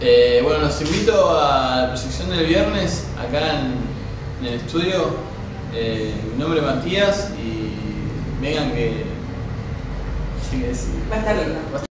Eh, bueno, los invito a la proyección del viernes acá en, en el estudio. Eh, mi nombre es Matías y vengan que... Sí. Va a estar lindo.